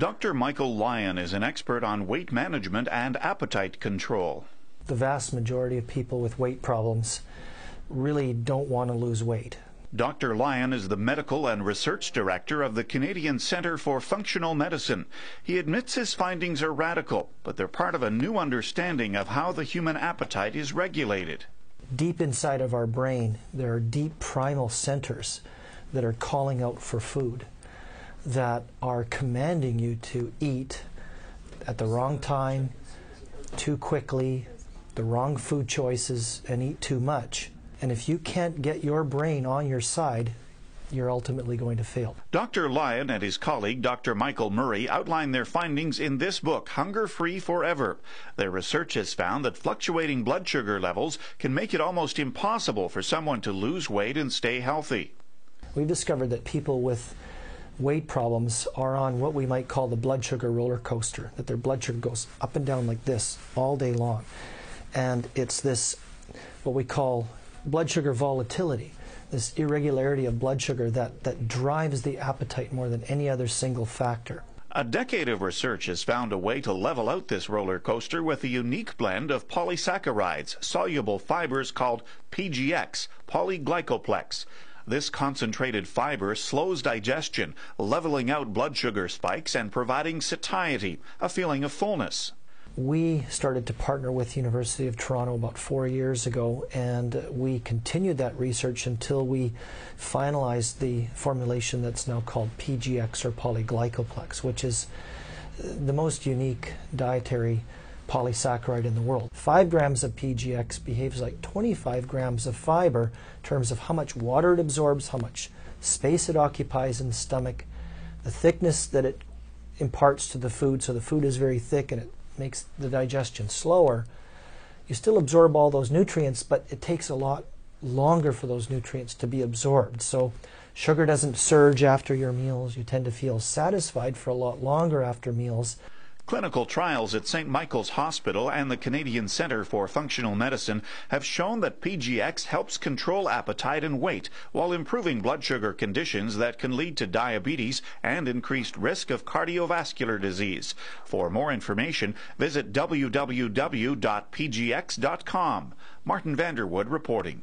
Dr. Michael Lyon is an expert on weight management and appetite control. The vast majority of people with weight problems really don't want to lose weight. Dr. Lyon is the medical and research director of the Canadian Centre for Functional Medicine. He admits his findings are radical, but they're part of a new understanding of how the human appetite is regulated. Deep inside of our brain, there are deep primal centers that are calling out for food, that are commanding you to eat at the wrong time, too quickly, the wrong food choices, and eat too much. And if you can't get your brain on your side, you're ultimately going to fail. Dr. Lyon and his colleague, Dr. Michael Murray, outline their findings in this book, Hunger Free Forever. Their research has found that fluctuating blood sugar levels can make it almost impossible for someone to lose weight and stay healthy. We've discovered that people with weight problems are on what we might call the blood sugar roller coaster, that their blood sugar goes up and down like this all day long. And it's this, what we call blood sugar volatility, this irregularity of blood sugar that, that drives the appetite more than any other single factor. A decade of research has found a way to level out this roller coaster with a unique blend of polysaccharides, soluble fibers called PGX, polyglycoplex. This concentrated fiber slows digestion, leveling out blood sugar spikes and providing satiety, a feeling of fullness. We started to partner with University of Toronto about four years ago, and we continued that research until we finalized the formulation that's now called PGX or polyglycoplex, which is the most unique dietary polysaccharide in the world. Five grams of PGX behaves like 25 grams of fiber in terms of how much water it absorbs, how much space it occupies in the stomach, the thickness that it imparts to the food, so the food is very thick and it makes the digestion slower. You still absorb all those nutrients, but it takes a lot longer for those nutrients to be absorbed. So sugar doesn't surge after your meals. You tend to feel satisfied for a lot longer after meals. Clinical trials at St. Michael's Hospital and the Canadian Centre for Functional Medicine have shown that PGX helps control appetite and weight while improving blood sugar conditions that can lead to diabetes and increased risk of cardiovascular disease. For more information, visit www.pgx.com. Martin Vanderwood reporting.